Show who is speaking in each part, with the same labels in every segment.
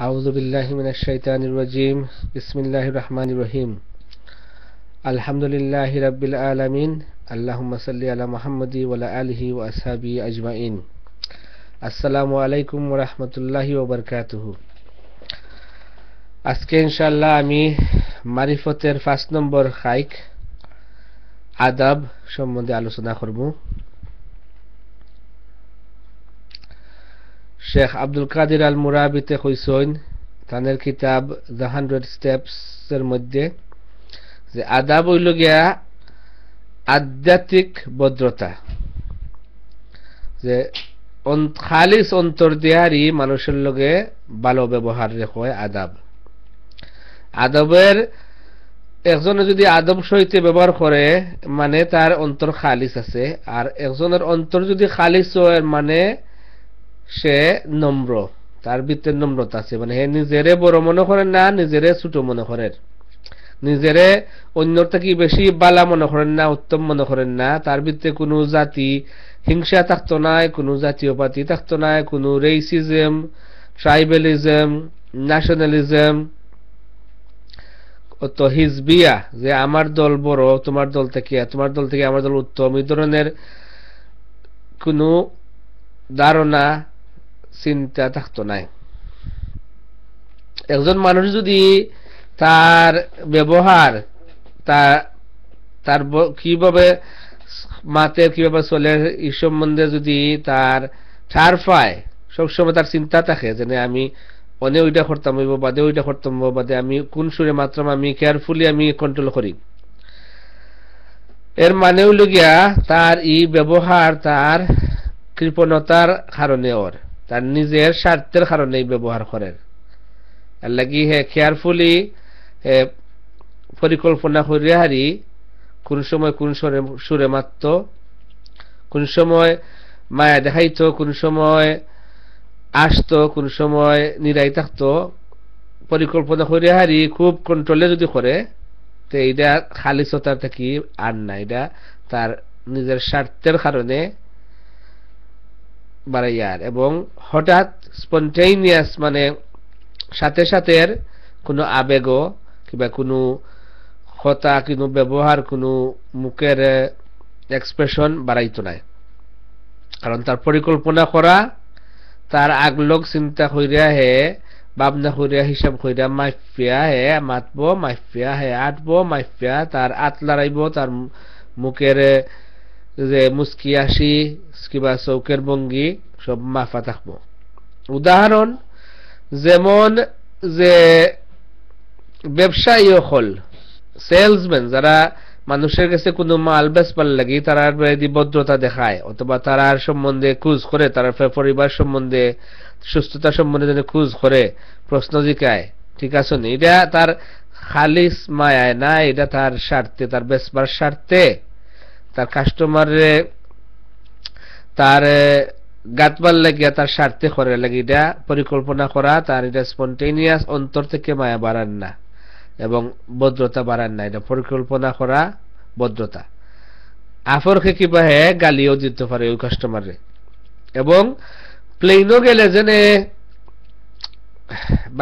Speaker 1: أعوذ بالله من الشيطان الرجيم بسم الله الرحمن الرحيم الحمد لله رب العالمين اللهم صل على محمد وعلى آله وأصحابه أجمعين السلام عليكم ورحمة الله وبركاته আজকে ইনশাল্লাহ আমি মারিফতের পাঁচ নম্বর খাইক আদাব সম্বন্ধে আলোচনা করব শেখ আব্দুল কাদির আল মুরাবিতে কইসইন তানের কিতাব দ্য হান্ড্রেড স্টেপস এর মধ্যে যে আদাব হইল গিয়া আধ্যাত্মিক ভদ্রতা যে খালিস অন্তর দেয়ারই মানুষের লগে ভালো ব্যবহার রেখে আদাব আদবের একজনে যদি আদব সহিতে ব্যবহার করে মানে তার অন্তর খালিস আছে আর একজনের অন্তর যদি খালিস হয় মানে সে নম্র, তার ভিতরে নম্রতা আছে। মানে নিজেরে বড় মনে করেন না, নিজেরে ছোট মনে করেন। নিজেরে অন্যর থেকে বেশি বালা মনে করেন না, উত্তম মনে করেন না, তার ভিতরে কোনো জাতি হিংসা থাকতো নাই কোনো জাতীয় পাতি থাকতো নাই কোনো রেসিজম ট্রাইবেলিজম ন্যাশনালিজম তো হিজবিয়া যে আমার দল বড়, তোমার দল থেকে, তোমার দল থেকে আমার দল উত্তম, এই ধরনের কোনো ধারণা চিন্তা থাকতো নাই। একজন মানুষ যদি তার ব্যবহার তার কীভাবে মাতে, কীভাবে চলে, এই সম্বন্ধে যদি তার ঠার পায়, সবসময় তার চিন্তা থাকে যে আমি অনে ওইটা করতাম হইব বাদে ওইটা করতাম বাদে আমি কোন সুরে মাত্রাম আমি কেয়ারফুলি আমি কন্ট্রোল করি। এর মানে হইল গিয়া তার ই ব্যবহার তার কৃপণতার কারণে ওর। তার নিজের স্বার্থের কারণে ব্যবহার করেন। লাগি হে কেয়ারফুলি পরিকল্পনা করিয়া হারি, কোন সময় কোন সুরে সুরে মাত্র কোন সময় মায়া দেখাইতো, কোন সময় আসতো, কোন সময় নিরাই থাকতো, পরিকল্পনা করিয়া হারি, খুব কন্ট্রোলে যদি করে, তো এইটা খালিসতার থাকি আর না এটা তার নিজের স্বার্থের কারণে বাড়াইয়ার এবং হঠাৎ স্পন্টেনিয়াস মানে সাথে সাথে কোনো আবেগ কিংবা কোনো কথা কোনো ব্যবহার, কোনো মুখের এক্সপ্রেশন বাড়াইতো নাই। কারণ তার পরিকল্পনা করা, তার আগলগ চিন্তা কইরা হে, ভাবনা কইরা, হিসাব কইরা, মাইফিয়া হে, মাতব, মাইফিয়া হে, আটব, মাইফিয়া, তার আত লড়াইব, তার মুখের যে মুস্কি আসি কিবা চৌকের ভঙ্গি সব মাফা থাকব উদাহরণ, যেমন যে ব্যবসায়ী হল, সেলসম্যান, যারা মানুষের কাছে কোনো মাল বেচবার লাগি তারার ভদ্রতা দেখায়, অথবা তারার সম্বন্ধে খুঁজ করে, তার পরিবার সম্বন্ধে, সুস্থতা সম্বন্ধে যেন খুঁজ করে, প্রশ্ন জিকায়, ঠিক আছে এটা তার খালিস মায়ায় না, এটা তার স্বার্থে, তার বেচবার স্বার্থে। তার কাস্টমারে তার গাতবার লাগিয়া তার স্বার্থে করে লাগে। এটা পরিকল্পনা করা, তার এটা স্পন্টেনিয়াস অন্তর থেকে মায়া বাড়ান না এবং ভদ্রতা বাড়ান না। এটা পরিকল্পনা করা, ভদ্রতা। আফরকে কিবা হে গালিও দিতে পারে ওই কাস্টমারে এবং প্লেনও গেলে যেনে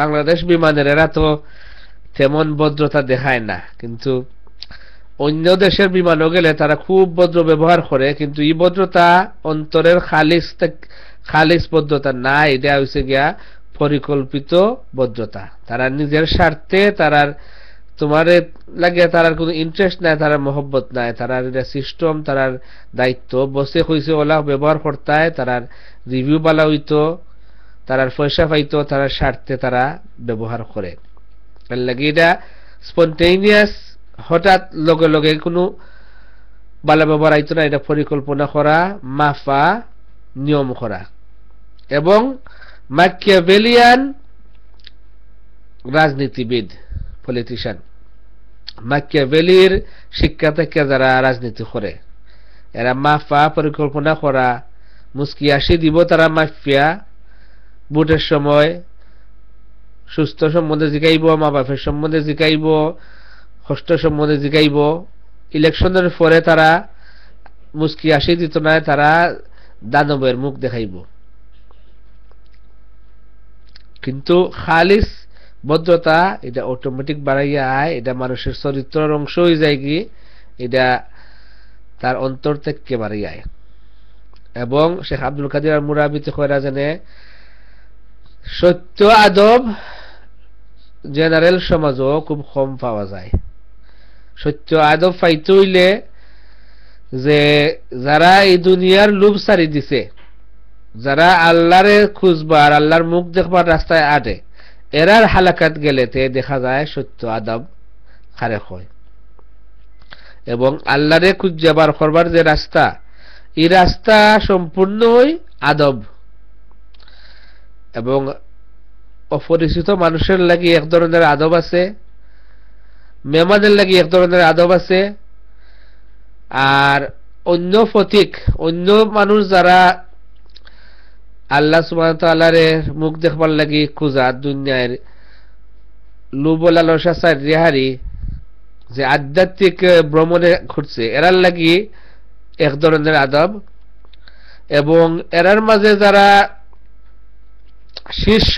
Speaker 1: বাংলাদেশ বিমানের এরা তো তেমন ভদ্রতা দেখায় না, কিন্তু অন্য দেশের বিমানও গেলে তারা খুব ভদ্র ব্যবহার করে, কিন্তু এই ভদ্রতা অন্তরের খালিস খালিস ভদ্রতা না এটা হয়েছে গিয়া পরিকল্পিত ভদ্রতা। তারা নিজের স্বার্থে তারার তোমার লাগে তারার কোনো ইন্টারেস্ট নাই, তারার মহব্বত নাই, তারার সিস্টেম তারার দায়িত্ব। বসে হয়েছে ওলা ব্যবহার করতায়, তারার রিভিউ বালা হইতো, তারার পয়সা পাইতো, তারার স্বার্থে তারা ব্যবহার করে। লাগে এটা স্পন্টেনিয়াস হঠাৎ লগে লগে কোনো বালা ব্যবহার আইতো না, এটা পরিকল্পনা করা, মাফা, নিয়ম করা। এবং মাকিয়াভেলিয়ান রাজনীতিবিদ পলিটিশিয়ান মাকিয়াভেলির শিক্ষা থেকে যারা রাজনীতি করে, এরা মাফা পরিকল্পনা করা, মুস্কি আসি দিব তারা মাফিয়া, ভোটের সময় সুস্থ সম্বন্ধে জিকাইব মা বাপের সম্বন্ধে জিকাইব হস্ত সম্বন্ধে জিকাইব ইলেকশনের পরে তারা মুস্কি আসি দিত না, তারা দানবের মুখ দেখাইব। কিন্তু খালিস ভদ্রতা, এটা অটোমেটিক বাড়াইয়া আয়, এটা মানুষের চরিত্রের অংশ হয়ে যায় কি, এটা তার অন্তর থেকে বাড়িয়ে আয়। এবং শেখ আব্দুল কাদির মুরাবিতে কয়রা জানে, সত্য আদব জেনারেল সমাজও খুব কম পাওয়া যায়। সত্য আদব পাইতে হইলে যে যারা এই দুনিয়ার লুভ সারি দিছে, যারা আল্লাহরে খুঁজবার, আল্লাহর মুখ দেখবার রাস্তায় আটে, এরার হালাকাত গেলেতে দেখা যায় সত্য আদব খারে হয়। এবং আল্লাহরে খুঁজাবার করবার যে রাস্তা, এই রাস্তা সম্পূর্ণই আদব। এবং অপরিচিত মানুষের লাগি এক ধরনের আদব আছে মেমাদের লাগি এক ধরনের আদব আছে। আর অন্য ফতিক, অন্য মানুষ যারা আল্লাহ সুবাহরে মুখ দেখবার লাগি খুঁজা দুনিয়ার লুবলা রেহারি যে আধ্যাত্মিক ভ্রমণে ঘুরছে, এরার লাগি এক ধরনের আদব। এবং এরার মাঝে যারা শীর্ষ,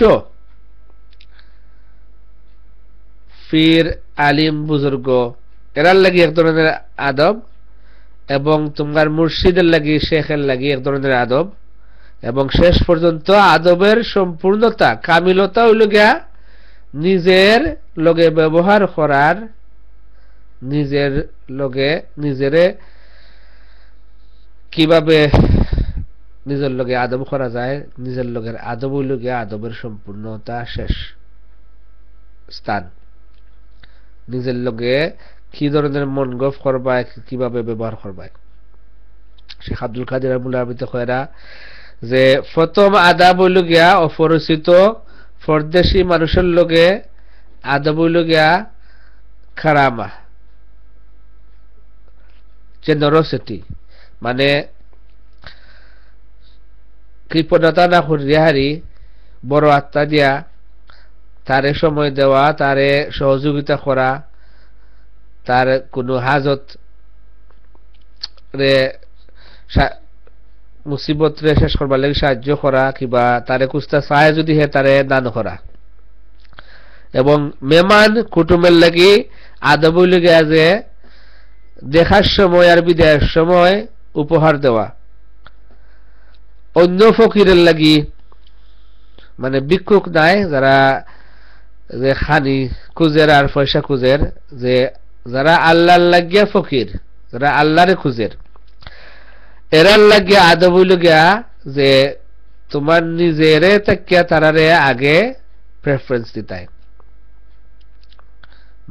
Speaker 1: ফির আলিম বুজুর্গ। এরার লাগি এক ধরনের আদব এবং তোমার মুর্শিদের লাগি, শেখের লাগি এক ধরনের আদব। এবং শেষ পর্যন্ত আদবের সম্পূর্ণতা, কামিলতা হইল গিয়া নিজের লগে ব্যবহার করার, নিজের লগে, নিজেরে কীভাবে নিজের লগে আদব করা যায়, নিজের লগের আদব হইল গিয়া আদবের সম্পূর্ণতা শেষ স্থান। নিজের লগে কি ধরনের মন গফ করবায় কীভাবে ব্যবহার করবায়। শেখ আব্দুল কাদির মুলাবিতে কয়রা যে, প্রথম আদাব গিয়া অপরিচিত পরদেশী মানুষের লগে আদব গিয়া খারামা জেনারসিটি মানে কৃপণতা না করিয়া বড় আত্মা দিয়া তারে সময় দেওয়া, তারে সহযোগিতা করা, তার কোনো হাজত রে মুসিবত রে শেষ করবার লাগে সাহায্য করা কিবা তারে কুস্তা চায় যদি হে তারে দান করা। এবং মেমান কুটুমের লাগি আদব গিয়া যে দেখার সময় আর বিদায়ের সময় উপহার দেওয়া। অন্য ফকিরের লাগি মানে ভিক্ষুক নাই, যারা যে খানি খুঁজের আর পয়সা খুঁজের, যে যারা আল্লাহ লাগিয়া ফকির, যারা আল্লাহরে খুঁজের, এরার লাগিয়া আদব গিয়া যে তোমার নিজেরে তাকিয়া তারারে আগে প্রেফারেন্স দিতাই।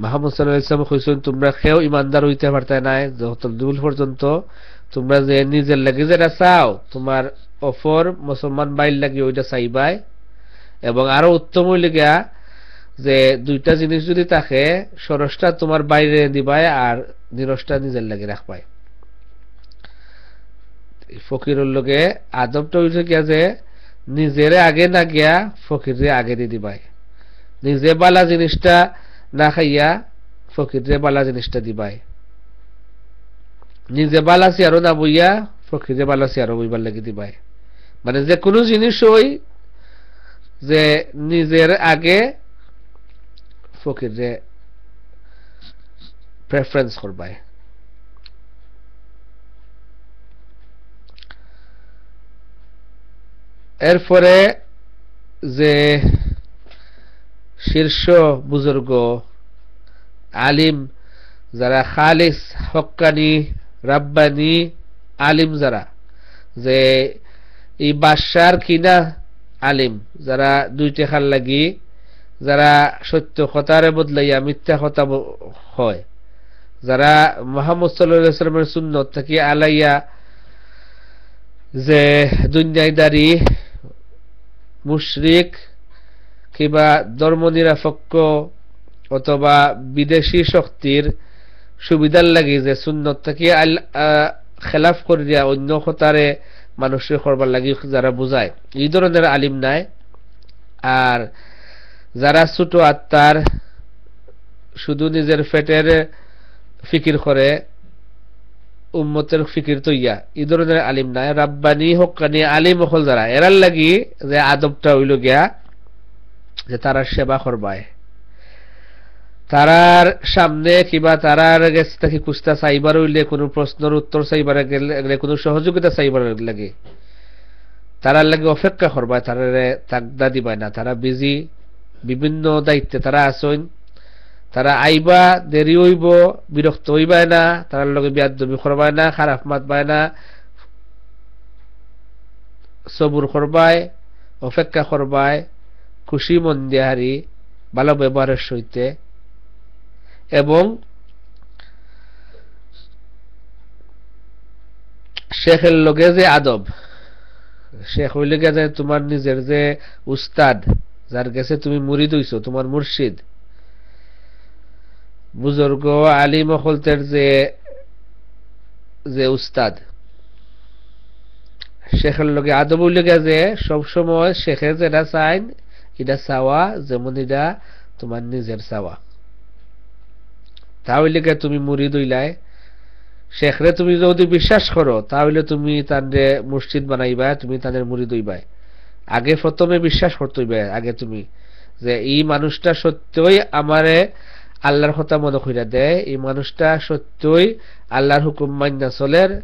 Speaker 1: মাহমুদ সাল্লাহ ইসলাম কইসুন তোমরা খেয়েও ইমানদার হইতে পারতাই নাই যত দূর পর্যন্ত তোমরা যে নিজের লাগে যেটা চাও, তোমার অফর মুসলমান বাইর লাগে ওইটা চাইবাই এবং আরও উত্তম হইলে গিয়া যে দুইটা জিনিস যদি থাকে, সরসটা তোমার বাইরে দিবাই আর নিরসটা নিজের লাগে রাখবাই। ফকিরের লগে আদবটা হইছে গিয়া যে, নিজেরে আগে না গিয়া ফকিরে আগে দিয়ে দিবাই। নিজে বালা জিনিসটা না খাইয়া ফকিরে বালা জিনিসটা দিবাই। নিজে বালা আরও না বইয়া ফকিরে বালা আরও বইবার লাগে দিবাই। মানে যে কোনো জিনিস ওই যে নিজের আগে ফকিরে প্রেফারেন্স করবাই এরপরে যে শীর্ষ বুজুর্গ, আলিম, যারা খালিস, হকানি, রাব্বানি, আলিম যারা, যে এই বাদশার কিনা আলিম, যারা দুই টেকার লাগি যারা সত্য কথারে বদলাইয়া মিথ্যা কথা হয়, যারা মোহাম্মদ সাল্লামের সুন্নত থেকে আলাইয়া যে দুনিয়াদারি, মুশরিক কিবা ধর্ম নিরাপক্ষ অথবা বিদেশি শক্তির সুবিধার লাগি যে সুন্নত থেকে খেলাফ করে দিয়া অন্য কথারে মানুষের করবার লাগি যারা বুঝায়। এই ধরনের আলিম নাই। আর যারা ছোট আত্মার শুধু নিজের ফেটের ফিকির করে, উম্মতের ফিকির তৈয়া এই ধরনের আলিম নাই। রাব্বানি হকানি আলিম হল যারা। এরার লাগি যে আদবটা হইল গিয়া যে তারা সেবা করবায়। তারার সামনে কিবা তারার গেছে থাকি কুস্তা চাইবার হইলে কোনো প্রশ্নের উত্তর চাইবার গেলে কোনো সহযোগিতা চাইবার লাগে। তারার লাগে অপেক্ষা করবায়। তারারে তাকদা দিবায় না। তারা বিজি বিভিন্ন দায়িত্বে তারা আসইন তারা আইবা, দেরি হইব, বিরক্ত হইবায় না তারার লগে বিয়াদবি করবায় না, খারাপ মাতবায় না, সবুর করবায়, অপেক্ষা করবায়, খুশি মন দিয়াহারি ভালো ব্যবহারের সহিতে। এবং শেখের লগে যে আদব, শেখ হইলে যে তোমার নিজের যে উস্তাদ যার কাছে তুমি মুড়ি দইছো তোমার মুর্শিদ। বুজুর্গ আলী মহলতের যে যে উস্তাদ, শেখের লগে আদব হইলে যে সবসময় শেখের যেটা চাইন এটা চাওয়া, যেমন এটা তোমার নিজের চাওয়া। তাহলে তুমি মুড়ি দইলাই শেখরে তুমি যদি বিশ্বাস করো, তাহলে তুমি তাদের মসজিদ বানাইবা তুমি তাদের মুড়ি দইবাই আগে প্রথমে বিশ্বাস করতে আগে তুমি, যে এই মানুষটা সত্যই আমারে আল্লাহর কথা মনে কইরা দেয়, এই মানুষটা সত্যই আল্লাহর হুকুম মান্না চলের,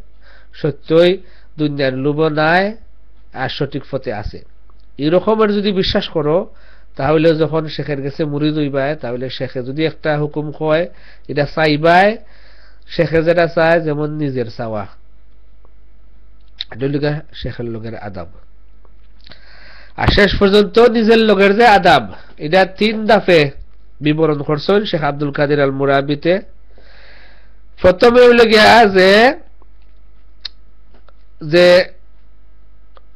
Speaker 1: সত্যই দুনিয়ার লুব নাই আর সঠিক পথে আছে। এরকমের যদি বিশ্বাস করো, তাহলে যখন শেখের কাছে মুড়ি দইবায়, তাহলে শেখে যদি একটা হুকুম কয়, এটা চাইবায়, শেখে যেটা চায়, যেমন নিজের চাওয়া। শেখের লোকের আদাব। আর শেষ পর্যন্ত নিজের লোকের যে আদাব, এটা তিন দাফে বিবরণ করছেন শেখ আব্দুল কাদির আল মুরাবিতে প্রথমে হইল যে যে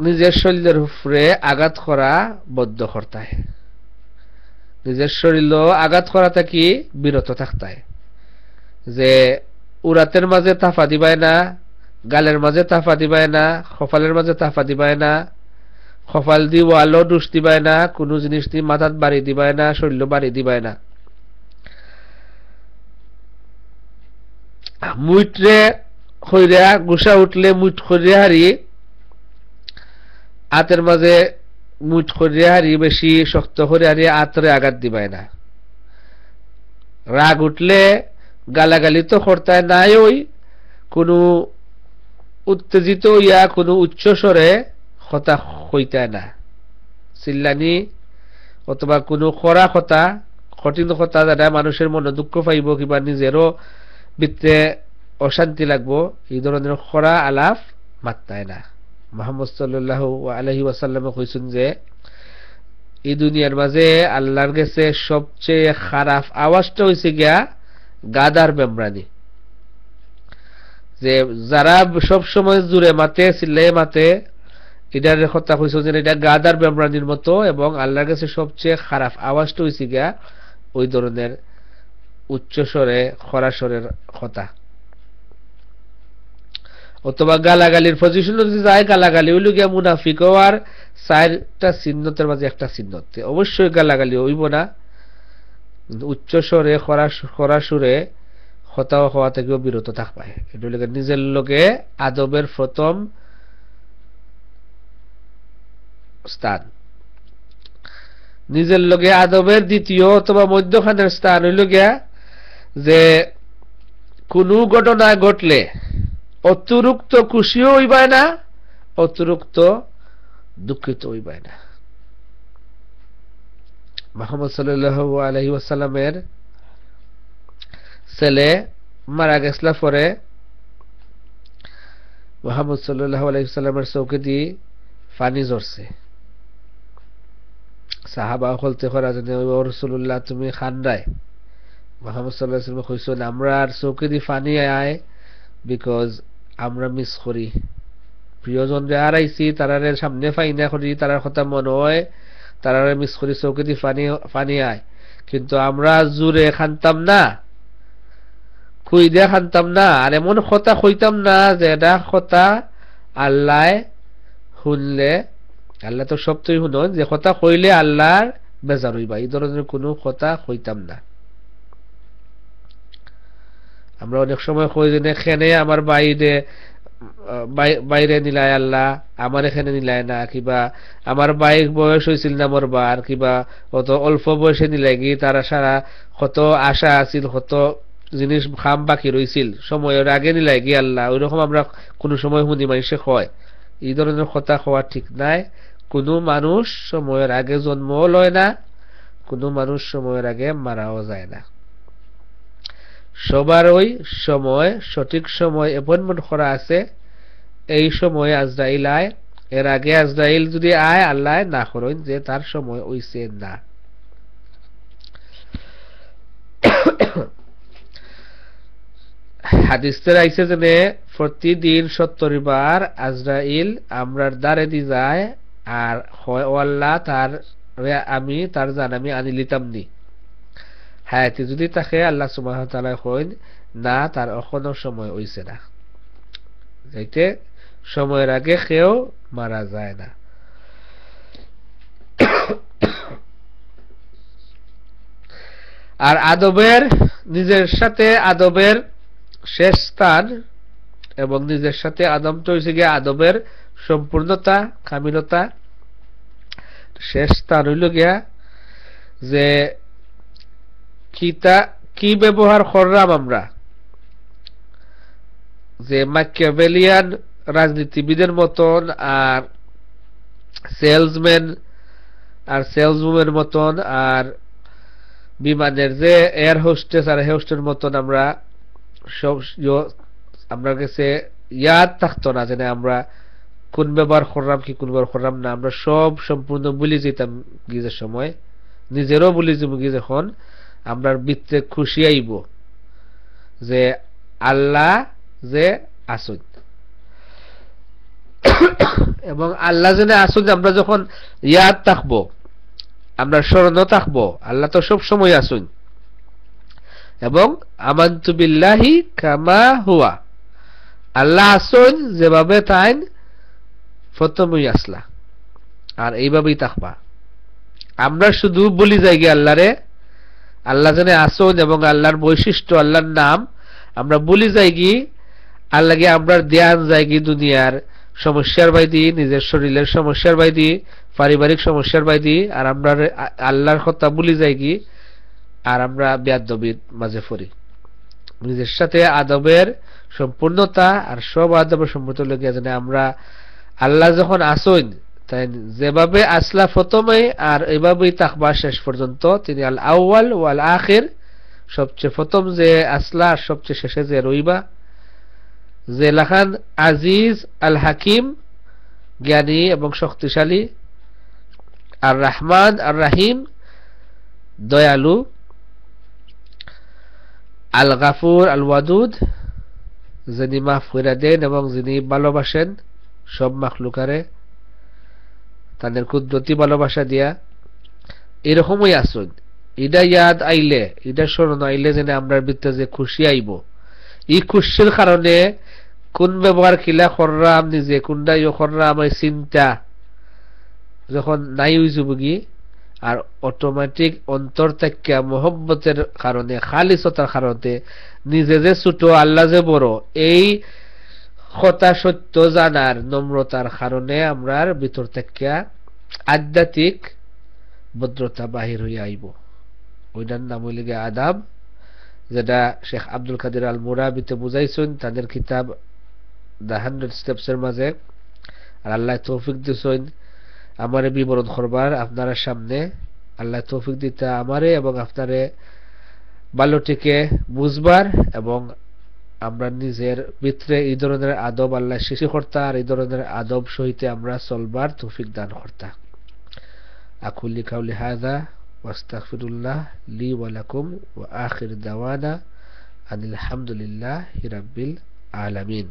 Speaker 1: নিজের শরীরের উপরে আঘাত করা বদ্ধ করতায়। নিজের শরীর আঘাত করা থাকি বিরত থাকতায়। যে উরাতের মাঝে তাফা দিবায় না, গালের মাঝে তাফা দিবায় না কপালের মাঝে তাফা দিবায় না কপাল দি ওয়ালও ডুস দিবায় না, কোনো জিনিস দি মাথাত বাড়ি দিবায় না শরীর বাড়ি দিবায় না। মুইটরে হইরা গুসা উঠলে মুইট করিয়া হারি, আতের মাঝে মুঠ করিয়া হারি, বেশি শক্ত করে হারি, আতরে আঘাত দিবায় না। রাগ উঠলে গালাগালি তো করতায় নাই ওই, কোনো উত্তেজিত ইয়া, কোনো উচ্চ স্বরে কথা হইতায় না। চিল্লানি অথবা কোনো খরা কথা কঠিন কথা যারা মানুষের মনে দুঃখ পাইব, কিবা নিজেরও বৃত্তে অশান্তি লাগবো, এই ধরনের খরা আলাপ মাত্তায় না। মোহাম্মদ সাল্লাহ আলহি ওয়াসাল্লামে কইছেন যে, এই দুনিয়ার মাঝে আল্লাহর গেছে সবচেয়ে খারাপ আওয়াজটা হয়েছে গিয়া গাদার বেমরানি যে যারা সব সময় জুড়ে মাতে চিল্লে মাতে এটার কথা কইছ যে এটা গাদার বেমরানির মতো এবং আল্লাহর কাছে সবচেয়ে খারাপ আওয়াজটা হয়েছে গিয়া ওই ধরনের উচ্চ স্বরে, খরা স্বরের কথা। অথবা গালাগালির পজিশন যদি যায়, গালাগালি হইল গিয়া মুনাফিক আর চারটা চিহ্নতের মাঝে একটা চিহ্ন অবশ্যই গালাগালি হইব না। উচ্চ স্বরে, খরা সুরে হতা হওয়া থেকেও বিরত থাকবায় এটা নিজের লোকে আদবের প্রথম স্থান। নিজের লোকে আদবের দ্বিতীয় অথবা মধ্যখানের স্থান হইল গিয়া যে কোনো ঘটনা ঘটলে অতিরিক্ত খুশিও হইবায় না, অতিরিক্ত দুঃখিত হইবায় না। মোহাম্মদ সাল্লাহ আলহি ওয়াসাল্লামের ছেলে মারা গেছলা পরে মোহাম্মদ সাল্লাহ আলহিসাল্লামের চৌকে দিয়ে পানি জড়ছে সাহাবা হলতে করা জানে রসুল্লাহ তুমি খান্ডায় মোহাম্মদ সাল্লাহ কইসেন আমরা আর চৌকে দিয়ে পানি আয় বিকজ আমরা মিস করি। প্রিয়জন যে আইসি তারারে সামনে ফাইনা করি, তারার কথা মনে হয়, তারারে মিস করি, চৌকে দিয়ে পানি পানি আয়। কিন্তু আমরা জুড়ে খানতাম না খুই দিয়ে খানতাম না, আর এমন কথা কইতাম না যে এটা কথা আল্লাহ শুনলে আল্লাহ তো সবটাই শুনন যে কথা কইলে আল্লাহর বেজার হইবা। এই ধরনের কোনো কথা কইতাম না। আমরা অনেক সময় কই যে খেনে আমার বাইরে বাইরে নিলায় আল্লাহ, আমার এখানে নিলায় না, কিবা আমার বাইক বয়স হয়েছিল না মরবার কিবা অত অল্প বয়সে নিলাই গিয়ে তারা সারা কত আশা আছিল, কত জিনিস খাম বাকি রয়েছিল সময়ের আগে নিলাই গিয়ে আল্লাহ। ওই রকম আমরা কোনো সময় শুনি, মানুষে হয় এই ধরনের কথা হওয়া ঠিক নাই। কোনো মানুষ সময়ের আগে জন্মও লয় না, কোনো মানুষ সময়ের আগে মারাও যায় না। সবার ওই সময়, সঠিক সময় অ্যাপয়েন্টমেন্ট করা আছে। এই সময় আজরাইল আয়, এর আগে আজরাইল যদি আয়, আল্লাহ না করেন যে তার সময় ওইছে না। হাদিসের আইসে যে প্রতিদিন সত্তর বার আজরাইল আমরার দ্বারে দি যায়, আর হয় তার আমি, তার জান আমি আনি লিতাম নি। হায়াতি যদি তাকে আল্লাহ সুবাহ হইন না, তার এখনও সময় হইছে না। যাইতে সময়ের আগে কেউ মারা যায় না। আর আদবের, নিজের সাথে আদবের শেষ স্থান এবং নিজের সাথে আদমটা হয়েছে গিয়ে আদবের সম্পূর্ণতা, কামিলতা। শেষ স্থান হইল গিয়া যে কিতা কি ব্যবহার করলাম আমরা? যে মাইকেভেলিয়ান রাজনীতিবিদের মতন আর সেলসম্যান, আর সেলসম্যানের মতন আর বিমানের যে এয়ার হোস্টেস আর হোস্টের মতন আমরা সব আমরা কাছে ইয়াদ থাকতো না যেন আমরা কোন ব্যবহার করলাম কি কোন ব্যবহার করলাম না, আমরা সব সম্পূর্ণ বলি যেতাম গিজের সময়। নিজেরও বলি যাব গিয়ে যখন আমরা বৃত্তে খুশি আইব যে আল্লাহ যে আসুন। এবং আল্লাহ জেনে আসুন আমরা যখন ইয়াদ থাকব, আমরা স্মরণ থাকব, আল্লাহ তো সব সময় আসুন। এবং আমান্তু বিল্লাহি কামা হুয়া। আল্লাহ আসন, যেভাবে তাই প্রথমই আসলা। আর এইভাবেই থাকবা। আমরা শুধু বলি যাই গিয়ে আল্লাহরে, আল্লাহ জানে আসুন এবং আল্লাহর বৈশিষ্ট্য, আল্লাহর নাম, আমরা বলি যাই কি আল্লাহকে আমরা ধ্যান যাই কি দুনিয়ার সমস্যার বাইদি, নিজের শরীরের সমস্যার বাইদি, পারিবারিক সমস্যার বাইদি, আর আমরা আল্লাহর কথা বলি যাই কি আর আমরা ব্যাদবির মাঝে পড়ি। নিজের সাথে আদবের সম্পূর্ণতা আর সব আদবের সম্পূর্ণ লেগে জানে আমরা আল্লাহ যখন আসইন, তাই যেভাবে আসলা প্রথমে আর এভাবেই তাকবা শেষ পর্যন্ত, তিনি আল আউয়াল ওয়াল আখির, সবচেয়ে প্রথম যে আসলা আর সবচেয়ে শেষে যে রইবা। যে লাখান আজিজ আল হাকিম, জ্ঞানী এবং শক্তিশালী, আর রাহমান আর রাহিম, দয়ালু, আল গাফুর আল ওয়াদুদ যিনি মাফ করে দেন এবং যিনি ভালোবাসেন সব মাখলুকারে তাদের কুদরতি ভালোবাসা দিয়া এরকমই আসুন ইডা ইয়াদ আইলে ইডা স্মরণ আইলে যেন আমরা বৃত্তে যে খুশি আইব এই খুশির কারণে কোন ব্যবহার কিলা কররাম নিজে কোনটা ইয়ে কররাম চিন্তা যখন নাই হইজুবগি আর অটোমেটিক অন্তর থেকে মোহব্বতের কারণে খালিসতার কারণে, নিজে যে ছোট, আল্লাহ যে বড়, এই কথা সত্য জানার নম্রতার কারণে আমরা ভিতর থেকে আধ্যাত্মিক ভদ্রতা বাহির হয়ে আইব। ওইটার নাম হইলে গিয়ে আদাব, যেটা শেখ আব্দুল কাদের আল মুরাবিতে বুঝাইছেন, তাদের কিতাব দ্য হান্ড্রেড স্টেপস এর মাঝে। আর আল্লাহ তৌফিক দিছেন। আমারে বিবরণ করবার আপনারা সামনে আল্লাহ তৌফিক দিতে আমারে এবং আপনারে বালোটিকে বুঝবার এবং আমরা নিজের ভিতরে এই ধরনের আদব আল্লাহ শিশু কর্তা আর এই ধরনের আদব সহিতে আমরা চলবার তৌফিক দান কর্তা। আকুল্লি কাউলি হাদা ওয়াস্তাগফিরুল্লাহ লি ওয়া লাকুম ওয়া আখির দাওয়ানা আনিল হামদুলিল্লাহি রাব্বিল আলামিন।